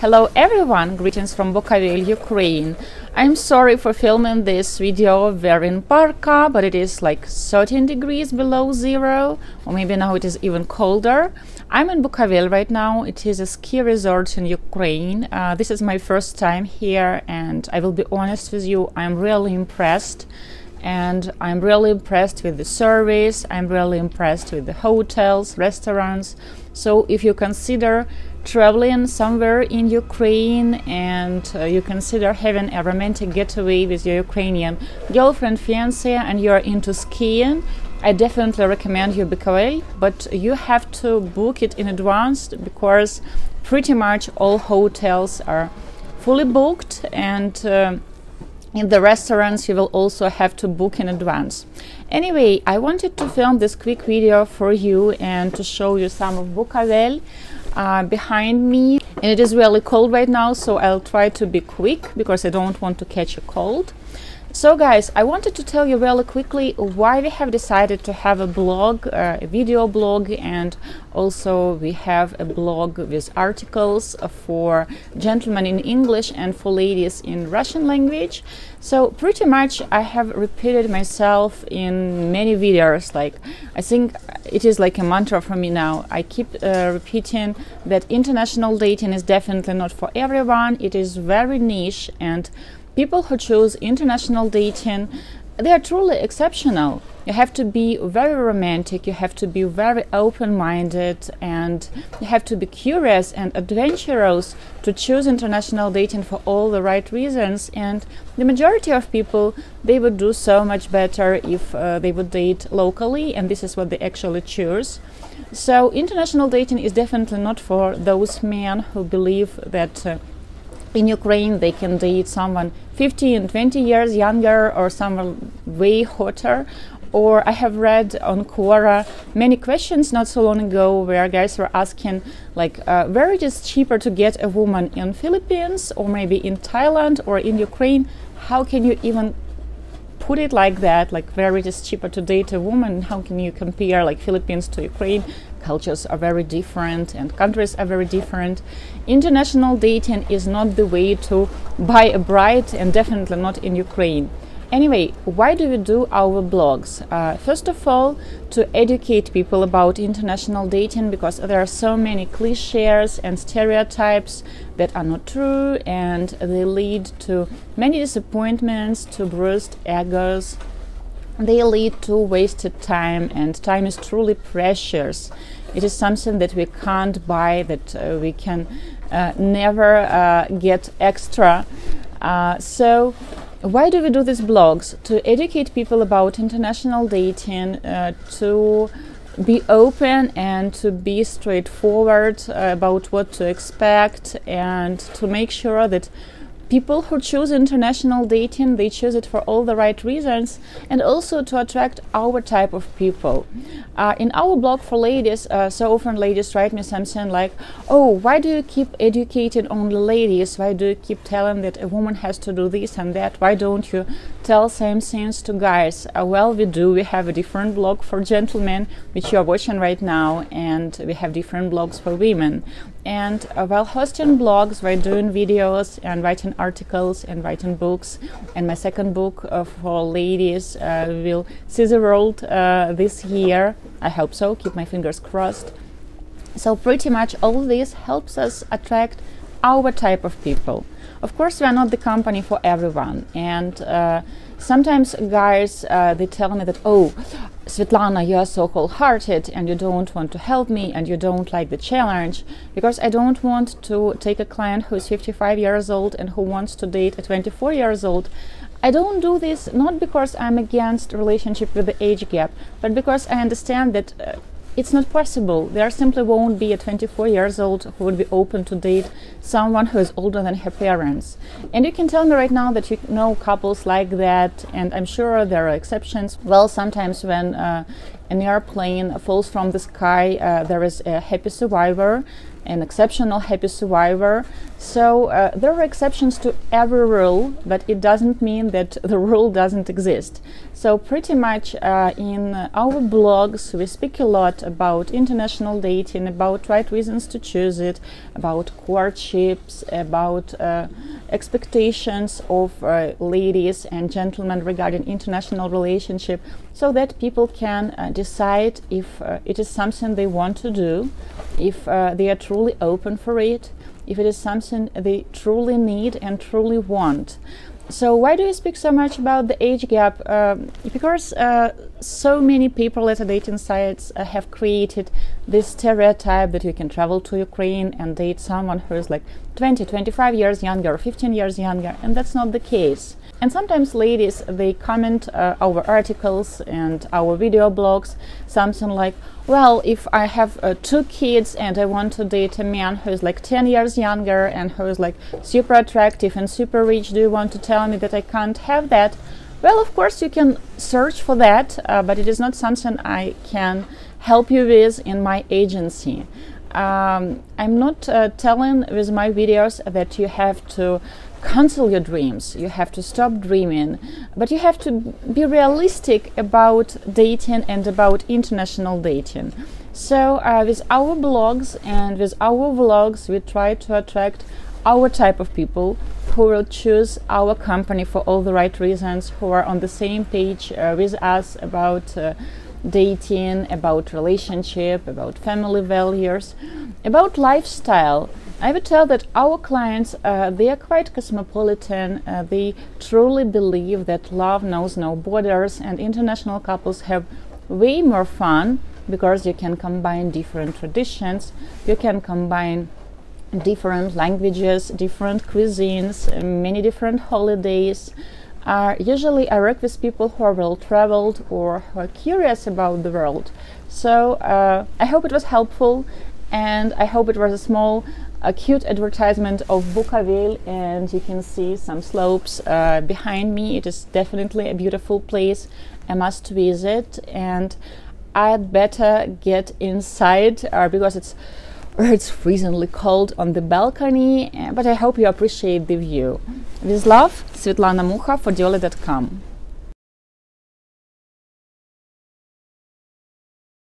Hello everyone, greetings from Bukovel, Ukraine. I'm sorry for filming this video very in Parka, but it is like 13 degrees below zero, or maybe now it is even colder. I'm in Bukovel right now. It is a ski resort in Ukraine. Uh, this is my first time here, and I will be honest with you, I'm really impressed. And I'm really impressed with the service, I'm really impressed with the hotels, restaurants. So, if you consider traveling somewhere in Ukraine and uh, you consider having a romantic getaway with your Ukrainian girlfriend, fiance, and you're into skiing, I definitely recommend you Bukovel, but you have to book it in advance because pretty much all hotels are fully booked and uh, in the restaurants you will also have to book in advance. Anyway, I wanted to film this quick video for you and to show you some of Bukovel uh, behind me and it is really cold right now so I'll try to be quick because I don't want to catch a cold so guys, I wanted to tell you really quickly why we have decided to have a blog, uh, a video blog, and also we have a blog with articles for gentlemen in English and for ladies in Russian language. So pretty much I have repeated myself in many videos, like I think it is like a mantra for me now. I keep uh, repeating that international dating is definitely not for everyone, it is very niche and people who choose international dating they are truly exceptional. You have to be very romantic, you have to be very open minded, and you have to be curious and adventurous to choose international dating for all the right reasons. And the majority of people they would do so much better if uh, they would date locally, and this is what they actually choose. So, international dating is definitely not for those men who believe that. Uh, in Ukraine, they can date someone 15, 20 years younger or someone way hotter. Or I have read on Quora many questions not so long ago where guys were asking, like, uh, where it is cheaper to get a woman in Philippines or maybe in Thailand or in Ukraine? How can you even put it like that? Like, where it is cheaper to date a woman? How can you compare like Philippines to Ukraine? cultures are very different and countries are very different. International dating is not the way to buy a bride and definitely not in Ukraine. Anyway, why do we do our blogs? Uh, first of all, to educate people about international dating because there are so many cliches and stereotypes that are not true and they lead to many disappointments, to bruised egos, they lead to wasted time, and time is truly precious. It is something that we can't buy, that uh, we can uh, never uh, get extra. Uh, so, why do we do these blogs? To educate people about international dating, uh, to be open and to be straightforward uh, about what to expect, and to make sure that people who choose international dating they choose it for all the right reasons and also to attract our type of people. Uh, in our blog for ladies uh, so often ladies write me something like oh why do you keep educating only ladies? Why do you keep telling that a woman has to do this and that? Why don't you tell same things to guys? Uh, well we do. We have a different blog for gentlemen which you are watching right now and we have different blogs for women and uh, while hosting blogs, while doing videos and writing articles and writing books, and my second book uh, for ladies uh, will see the world this year. I hope so. Keep my fingers crossed. So pretty much all this helps us attract our type of people. Of course, we are not the company for everyone, and uh, sometimes guys uh, they tell me that oh Svetlana, you are so cold-hearted and you don't want to help me and you don't like the challenge because I don't want to take a client who is 55 years old and who wants to date a 24 years old. I don't do this not because I'm against relationship with the age gap, but because I understand that uh, it's not possible. There simply won't be a 24 years old who would be open to date someone who is older than her parents. And you can tell me right now that you know couples like that, and I'm sure there are exceptions. Well, sometimes when uh, an airplane falls from the sky, uh, there is a happy survivor, an exceptional happy survivor. So uh, there are exceptions to every rule, but it doesn't mean that the rule doesn't exist. So pretty much uh, in our blogs, we speak a lot about international dating, about right reasons to choose it, about courtships, about uh, expectations of uh, ladies and gentlemen regarding international relationship, so that people can uh, decide if uh, it is something they want to do, if they are truly open for it, if it is something they truly need and truly want so why do you speak so much about the age gap? Um, because uh, so many people at the dating sites uh, have created this stereotype that you can travel to Ukraine and date someone who is like 20, 25 years younger, 15 years younger, and that's not the case. And sometimes ladies, they comment uh, our articles and our video blogs, something like, well, if I have uh, two kids and I want to date a man who is like 10 years younger and who is like super attractive and super rich, do you want to tell me that I can't have that? Well, of course, you can search for that, uh, but it is not something I can help you with in my agency. Um, I'm not uh, telling with my videos that you have to cancel your dreams. You have to stop dreaming. But you have to be realistic about dating and about international dating. So uh, with our blogs and with our vlogs we try to attract our type of people who will choose our company for all the right reasons who are on the same page uh, with us about uh, dating about relationship about family values about lifestyle I would tell that our clients uh, they are quite cosmopolitan. Uh, they truly believe that love knows no borders, and international couples have way more fun because you can combine different traditions. You can combine different languages, different cuisines, many different holidays. Usually, I work with people who are well traveled or who are curious about the world. So, uh, I hope it was helpful and I hope it was a small a cute advertisement of Bukovel and you can see some slopes uh, behind me. It is definitely a beautiful place, a must visit and I'd better get inside uh, because it's it's freezingly cold on the balcony, eh, but I hope you appreciate the view. With love, Svetlana Mucha for Diolli.com.